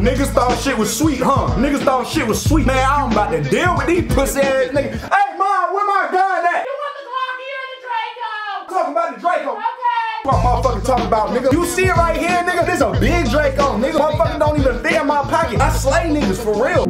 niggas thought shit was sweet, huh? Niggas thought shit was sweet. Man, I'm about to deal with these pussy ass niggas. Hey, mom, where my gun at? You want the Glock here the Draco? Talking about the Draco. Okay. What motherfucker talking about, nigga? You see it right here, nigga? This a big Draco, nigga. Motherfucker don't even fit in my pocket. I slay niggas for real.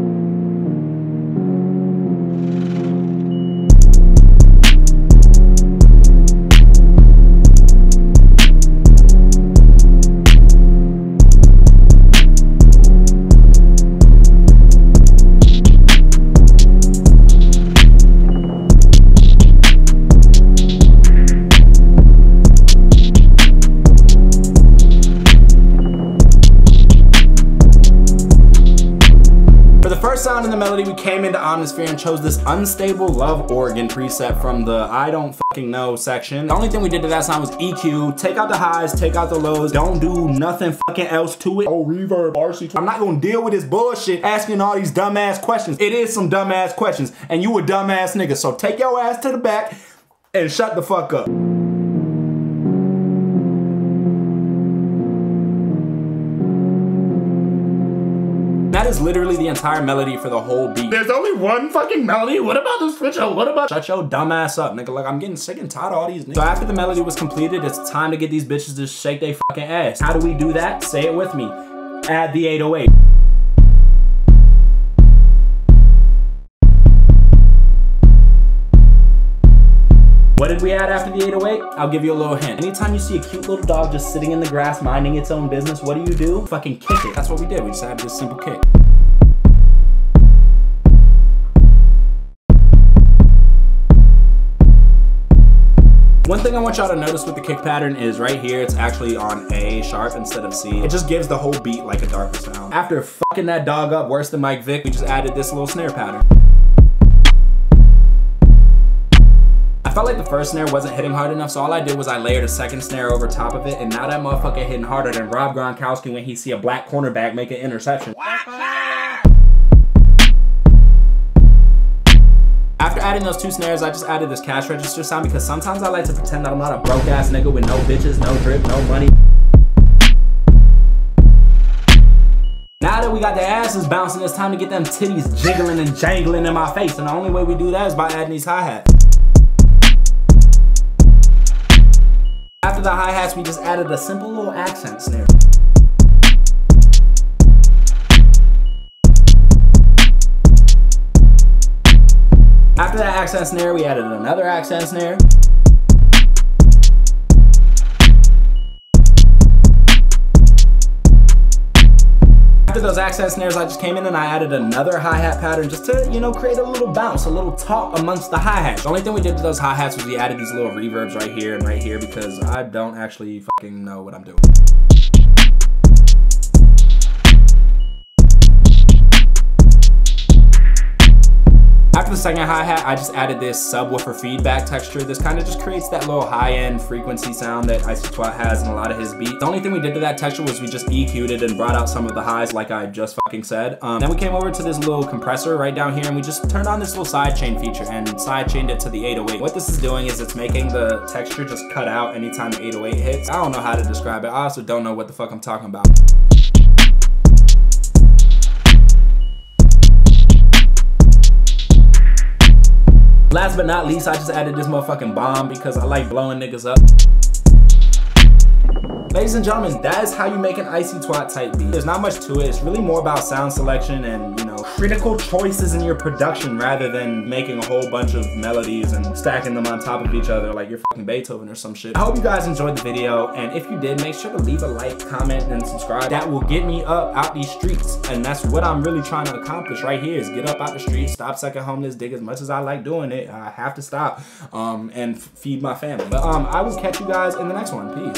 Sound in the melody, we came into Omnisphere and chose this Unstable Love Organ preset from the I don't fucking know section. The only thing we did to that sound was EQ, take out the highs, take out the lows, don't do nothing fucking else to it. Oh, reverb, RC. I'm not gonna deal with this bullshit asking all these dumbass questions. It is some dumbass questions, and you a dumbass nigga, so take your ass to the back and shut the fuck up. Is literally the entire melody for the whole beat. There's only one fucking melody. What about the switch? What about shut your dumb ass up, nigga? Like I'm getting sick and tired of all these niggas. So after the melody was completed, it's time to get these bitches to shake their fucking ass. How do we do that? Say it with me. Add the 808. What did we add after the 808? I'll give you a little hint. Anytime you see a cute little dog just sitting in the grass minding its own business, what do you do? Fucking kick it. That's what we did. We just added this simple kick. Thing I want y'all to notice with the kick pattern is right here, it's actually on A sharp instead of C. It just gives the whole beat like a darker sound. After fucking that dog up worse than Mike Vick, we just added this little snare pattern. I felt like the first snare wasn't hitting hard enough, so all I did was I layered a second snare over top of it, and now that motherfucker hitting harder than Rob Gronkowski when he see a black cornerback make an interception. After adding those two snares, I just added this cash register sound because sometimes I like to pretend that I'm not a broke ass nigga with no bitches, no drip, no money. Now that we got the asses bouncing, it's time to get them titties jiggling and jangling in my face, and the only way we do that is by adding these hi-hats. After the hi-hats, we just added a simple little accent snare. That accent snare, we added another accent snare. After those accent snares, I just came in and I added another hi-hat pattern just to, you know, create a little bounce, a little talk amongst the hi-hats. The only thing we did to those hi-hats was we added these little reverbs right here and right here because I don't actually fucking know what I'm doing. After the second hi-hat, I just added this subwoofer feedback texture. This kind of just creates that little high-end frequency sound that ICYTWAT has in a lot of his beats. The only thing we did to that texture was we just EQ'd it and brought out some of the highs like I just fucking said. Um, then we came over to this little compressor right down here and we just turned on this little sidechain feature and sidechained it to the 808. What this is doing is it's making the texture just cut out anytime the 808 hits. I don't know how to describe it. I also don't know what the fuck I'm talking about. Last but not least, I just added this motherfucking bomb because I like blowing niggas up. Ladies and gentlemen, that is how you make an icytwat type beat. There's not much to it. It's really more about sound selection and, you know, critical choices in your production rather than making a whole bunch of melodies and stacking them on top of each other like you're fucking Beethoven or some shit. I hope you guys enjoyed the video, and if you did, make sure to leave a like, comment, and subscribe. That will get me up out these streets, and that's what I'm really trying to accomplish right here is get up out the streets, stop sucking homeless dick as much as I like doing it. I have to stop um, and feed my family. But um, I will catch you guys in the next one. Peace.